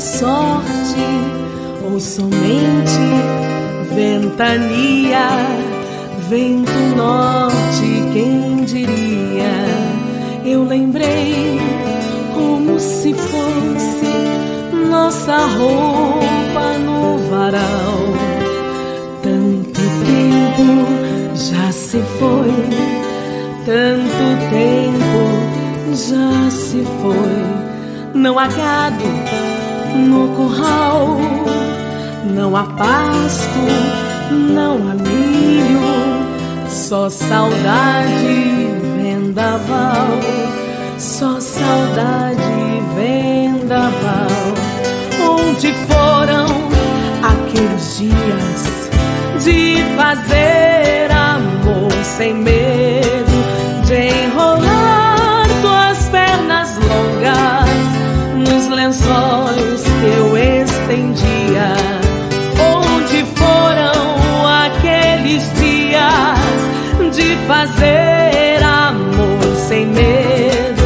sorte ou somente ventania, vento norte, quem diria? Eu lembrei como se fosse nossa roupa no varal. Tanto tempo já se foi, tanto tempo já se foi. Não há gado no curral, não há pasto, não há milho, só saudade vendaval, só saudade vendaval. Onde foram aqueles dias de fazer amor sem medo, fazer amor sem medo,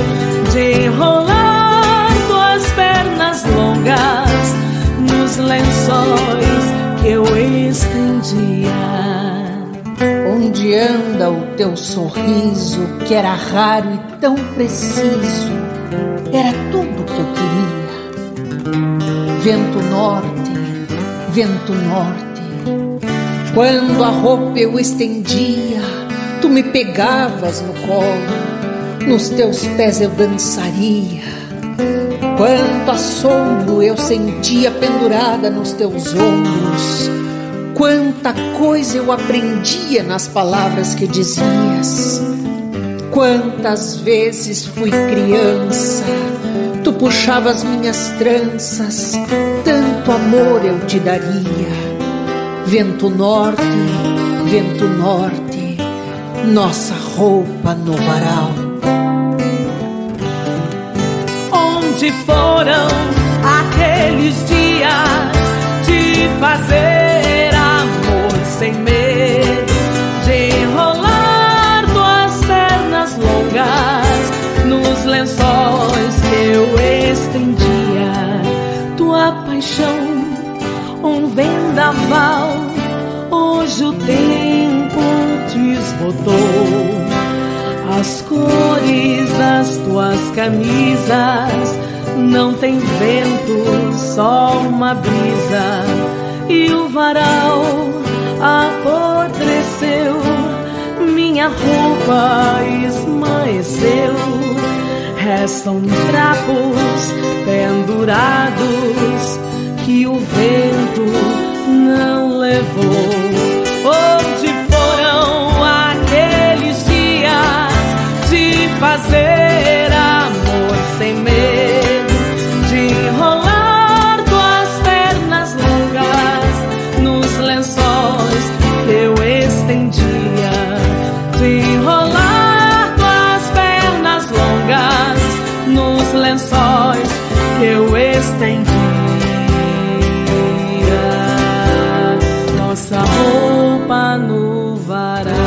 de enrolar tuas pernas longas nos lençóis que eu estendia. Onde anda o teu sorriso que era raro e tão preciso? Era tudo que eu queria. Vento norte, vento norte. Quando a roupa eu estendia, tu me pegavas no colo, nos teus pés eu dançaria. Quanto assombro eu sentia pendurada nos teus ombros, quanta coisa eu aprendia nas palavras que dizias. Quantas vezes fui criança, tu puxavas minhas tranças, tanto amor eu te daria. Vento norte, vento norte, nossa roupa no varal. Onde foram aqueles dias de fazer amor sem medo, de enrolar tuas pernas longas nos lençóis que eu estendia? Tua paixão, um vendaval, hoje o tempo As cores das tuas camisas não tem vento, só uma brisa. E o varal apodreceu, minha roupa esmaeceu. Restam trapos pendurados que o vento não levou. Eu estendia. Nossa roupa no varal.